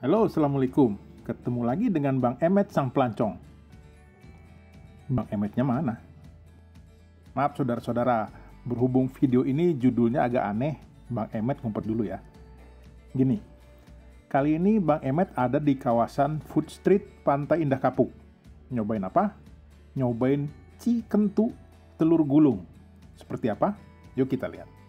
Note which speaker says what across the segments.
Speaker 1: Halo, Assalamualaikum. Ketemu lagi dengan Bang Emet Sang Pelancong. Bang Emetnya mana? Maaf saudara-saudara, berhubung video ini judulnya agak aneh, Bang Emet ngumpet dulu ya. Gini, kali ini Bang Emet ada di kawasan Food Street Pantai Indah Kapuk. Nyobain apa? Nyobain cikentu telur gulung. Seperti apa? Yuk kita lihat.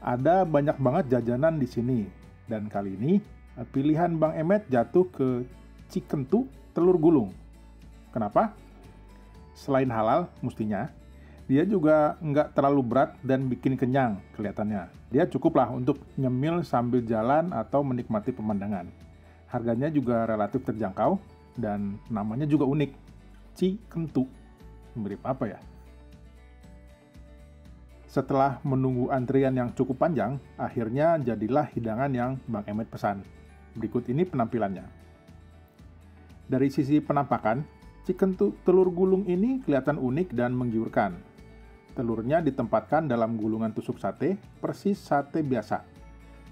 Speaker 1: Ada banyak banget jajanan di sini. Dan kali ini, pilihan Bang Emet jatuh ke cikentu telur gulung. Kenapa? Selain halal, mestinya, dia juga nggak terlalu berat dan bikin kenyang kelihatannya. Dia cukuplah untuk nyemil sambil jalan atau menikmati pemandangan. Harganya juga relatif terjangkau dan namanya juga unik. Cikentu. Mirip apa ya? Setelah menunggu antrian yang cukup panjang, akhirnya jadilah hidangan yang Bang Emet pesan. Berikut ini penampilannya. Dari sisi penampakan, chicken telur gulung ini kelihatan unik dan menggiurkan. Telurnya ditempatkan dalam gulungan tusuk sate, persis sate biasa.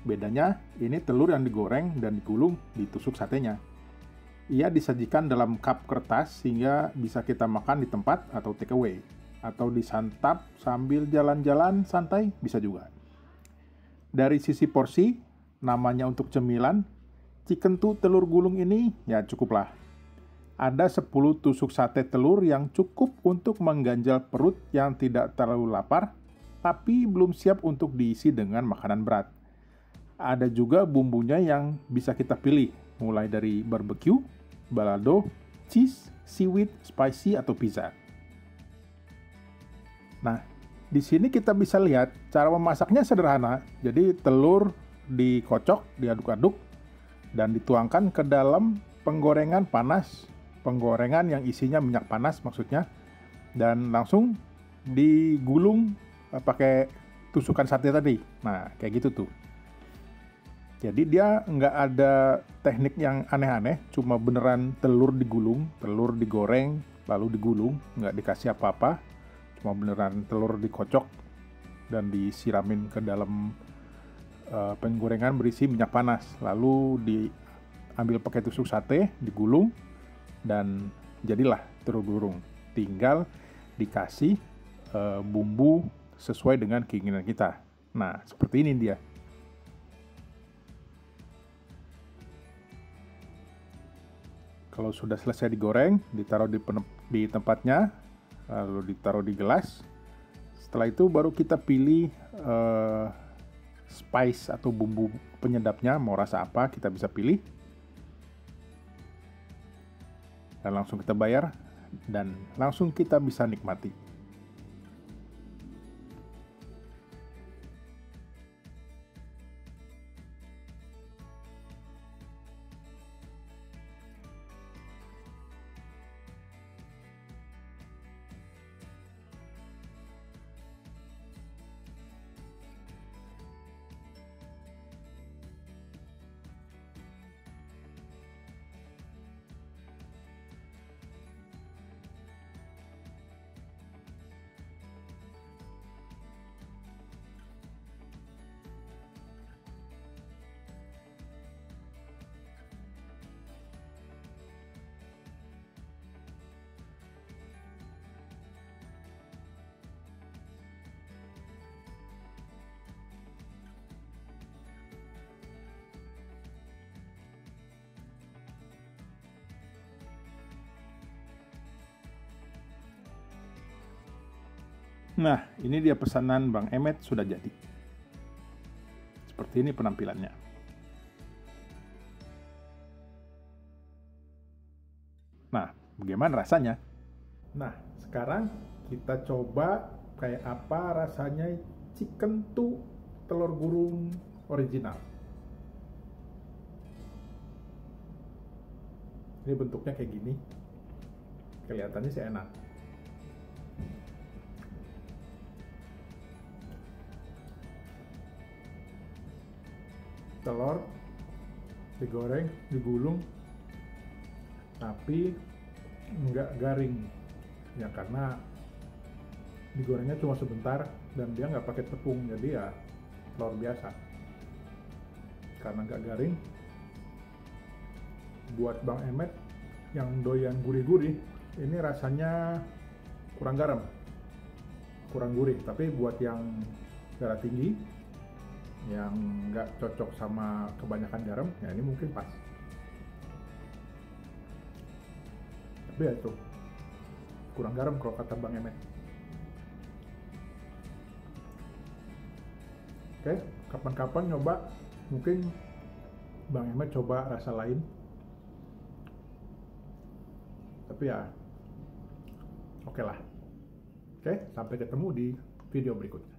Speaker 1: Bedanya, ini telur yang digoreng dan digulung di tusuk satenya. Ia disajikan dalam cup kertas sehingga bisa kita makan di tempat atau take away atau disantap sambil jalan-jalan santai bisa juga. Dari sisi porsi, namanya untuk cemilan, chicken tu telur gulung ini ya cukuplah. Ada 10 tusuk sate telur yang cukup untuk mengganjal perut yang tidak terlalu lapar, tapi belum siap untuk diisi dengan makanan berat. Ada juga bumbunya yang bisa kita pilih, mulai dari barbecue, balado, cheese, seaweed, spicy, atau pizza. Nah, di sini kita bisa lihat cara memasaknya sederhana. Jadi telur dikocok, diaduk-aduk, dan dituangkan ke dalam penggorengan panas, penggorengan yang isinya minyak panas maksudnya, dan langsung digulung eh, pakai tusukan sate tadi. Nah, kayak gitu tuh. Jadi dia nggak ada teknik yang aneh-aneh, cuma beneran telur digulung, telur digoreng, lalu digulung, nggak dikasih apa-apa, cuma beneran telur dikocok dan disiramin ke dalam uh, penggorengan berisi minyak panas. Lalu diambil pakai tusuk sate digulung dan jadilah telur gulung tinggal dikasih uh, bumbu sesuai dengan keinginan kita. Nah seperti ini dia. Kalau sudah selesai digoreng ditaruh di, di tempatnya lalu ditaruh di gelas. Setelah itu baru kita pilih uh, spice atau bumbu penyedapnya, mau rasa apa kita bisa pilih. Dan langsung kita bayar dan langsung kita bisa nikmati. Nah, ini dia pesanan Bang Emet sudah jadi. Seperti ini penampilannya. Nah, bagaimana rasanya? Nah, sekarang kita coba kayak apa rasanya chicken tu telur gulung original. Ini bentuknya kayak gini. Kelihatannya sih enak. Telur digoreng digulung tapi nggak garing. Ya karena digorengnya cuma sebentar dan dia nggak pakai tepung jadi ya telur biasa. Karena nggak garing buat Bang Emet yang doyan gurih-gurih ini rasanya kurang garam kurang gurih. Tapi buat yang darah tinggi yang nggak cocok sama kebanyakan garam ya ini mungkin pas. Tapi ya itu kurang garam kalau kata Bang Emet. Oke kapan-kapan nyoba mungkin Bang Emet coba rasa lain. Tapi ya oke lah. Oke sampai ketemu di video berikutnya